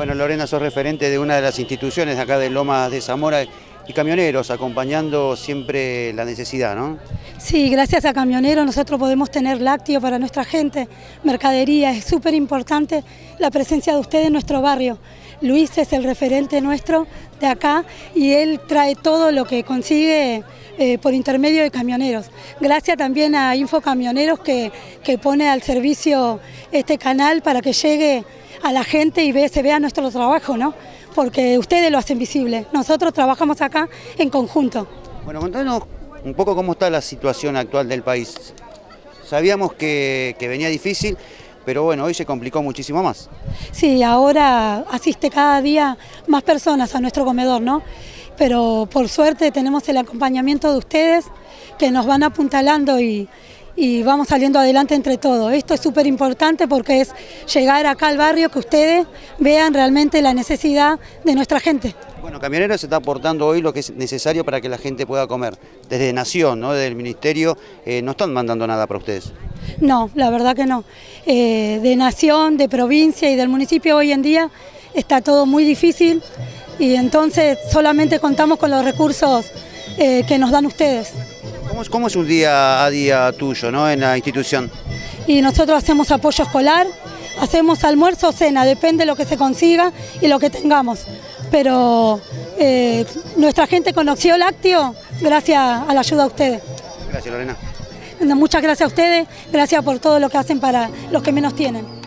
Bueno, Lorena, sos referente de una de las instituciones acá de Lomas de Zamora y camioneros, acompañando siempre la necesidad, ¿no? Sí, gracias a camioneros nosotros podemos tener lácteo para nuestra gente, mercadería, es súper importante la presencia de ustedes en nuestro barrio. Luis es el referente nuestro de acá y él trae todo lo que consigue eh, por intermedio de camioneros. Gracias también a Infocamioneros que, que pone al servicio este canal para que llegue a la gente y ve, se vea nuestro trabajo, ¿no? Porque ustedes lo hacen visible, nosotros trabajamos acá en conjunto. Bueno, contanos un poco cómo está la situación actual del país. Sabíamos que, que venía difícil, pero bueno, hoy se complicó muchísimo más. Sí, ahora asiste cada día más personas a nuestro comedor, ¿no? Pero por suerte tenemos el acompañamiento de ustedes que nos van apuntalando y, y vamos saliendo adelante entre todos. Esto es súper importante porque es llegar acá al barrio, que ustedes vean realmente la necesidad de nuestra gente. Bueno, Camionero se está aportando hoy lo que es necesario para que la gente pueda comer. Desde Nación, ¿no? desde el Ministerio, eh, no están mandando nada para ustedes. No, la verdad que no. Eh, de Nación, de provincia y del municipio hoy en día está todo muy difícil y entonces solamente contamos con los recursos eh, que nos dan ustedes. ¿Cómo es, ¿Cómo es un día a día tuyo ¿no? en la institución? Y nosotros hacemos apoyo escolar, hacemos almuerzo o cena, depende de lo que se consiga y lo que tengamos. Pero eh, nuestra gente conoció Lácteo gracias a la ayuda de ustedes. Gracias Lorena. Muchas gracias a ustedes, gracias por todo lo que hacen para los que menos tienen.